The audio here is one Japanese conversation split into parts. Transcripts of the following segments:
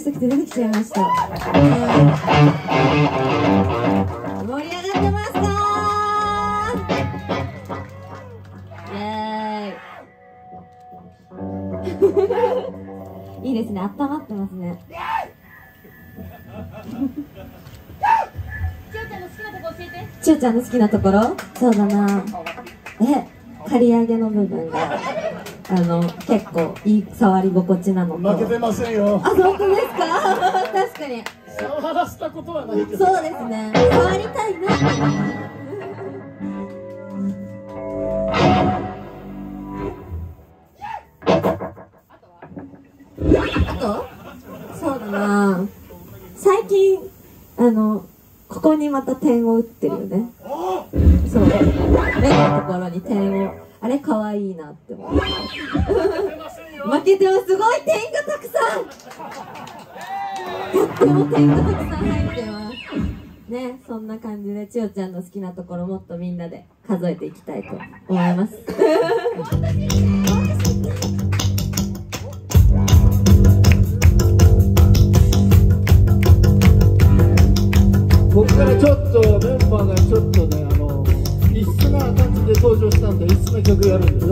したくて出てきちゃいました。盛り上がってますかイエーイ。いいですね、温まってますね。ちゅうちゃんの好きなところ？そうだな。え、刈り上げの部分が、あの、結構いい触り心地なのと。負けてませんよあ、本当ですか？確かに。触らせたことはないけどそうですね。触りたいな。あとそうだな最近、あの、ここにまた点を打ってるよね。そう。目のところに点を。れ可愛いなって思う。負けてもすごい点がたくさんとっても点がたくさん入ってます。ね、そんな感じで、千代ちゃんの好きなところもっとみんなで数えていきたいと思います。Thank you.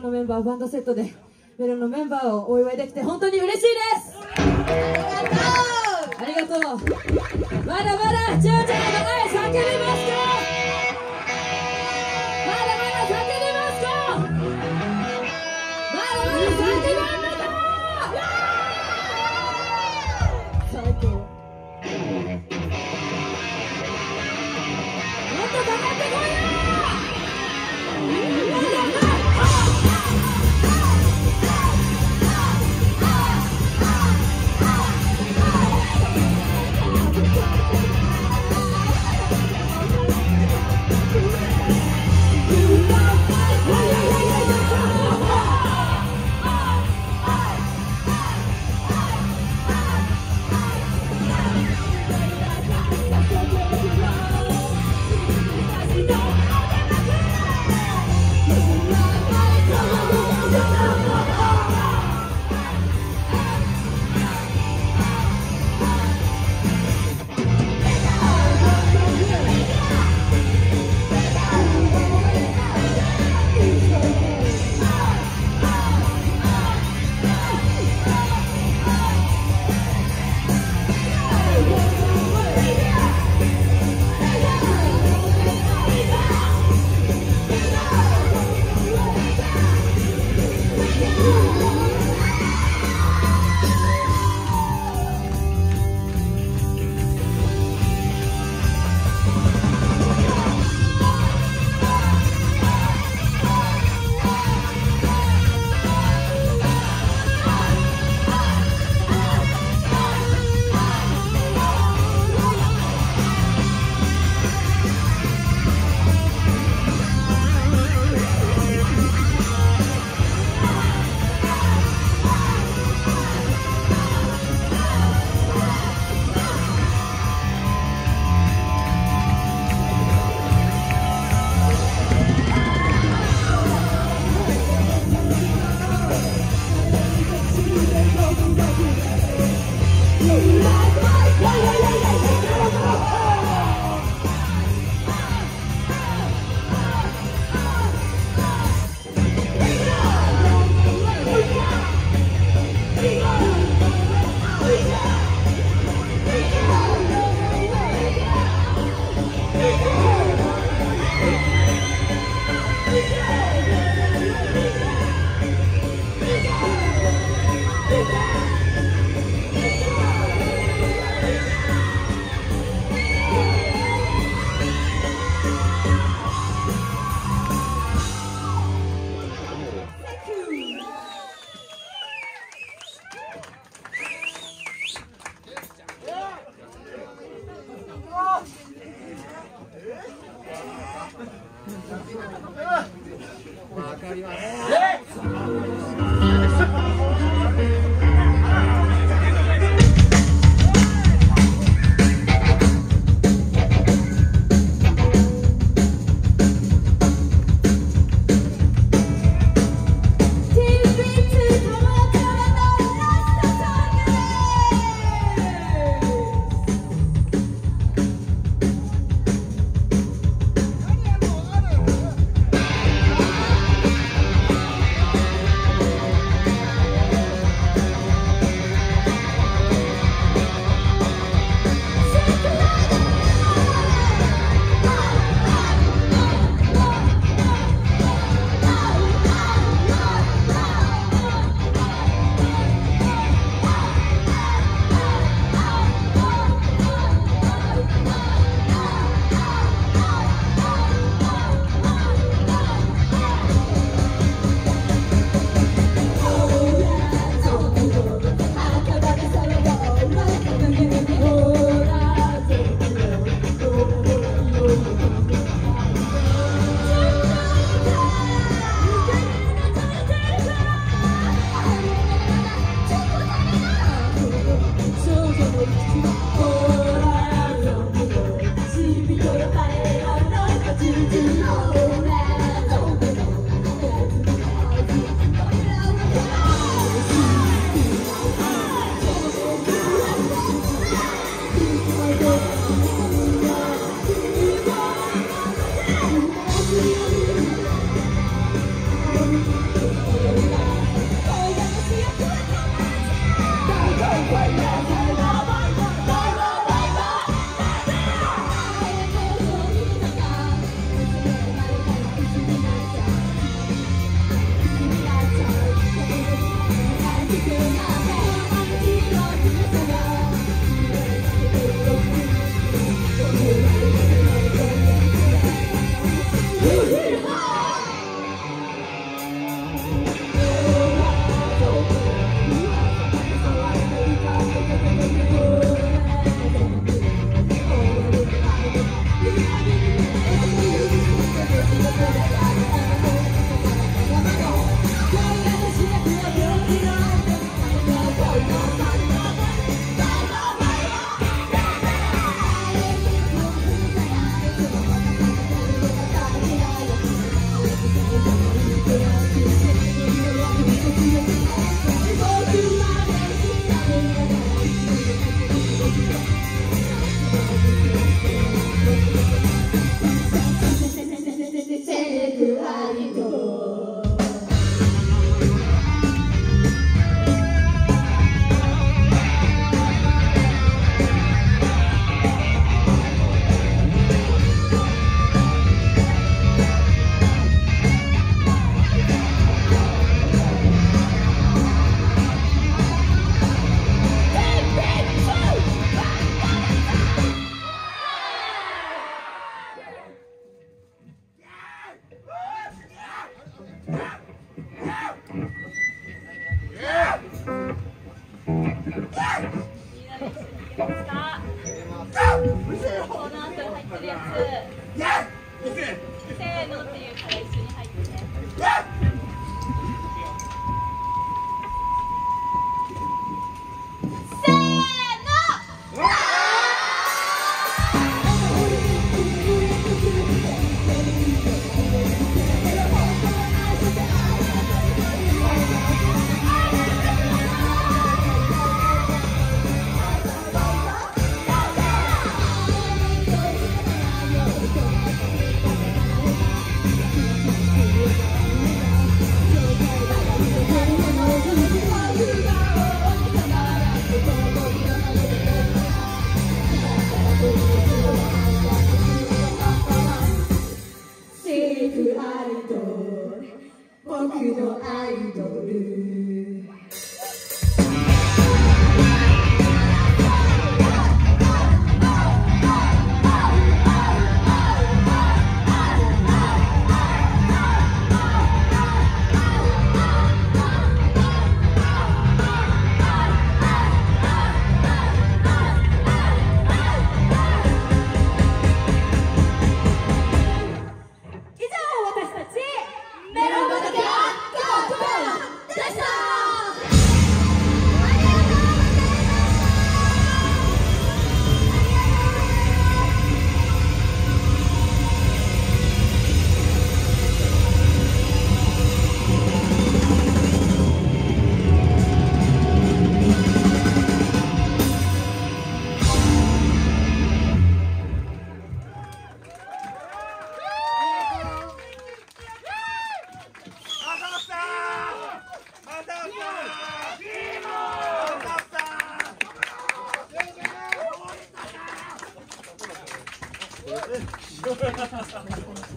ロンのメンバーバンドセットでメロンのメンバーをお祝いできて本当に嬉しいです。ありがとう。まだまだちゅうちゃんの前叫びます。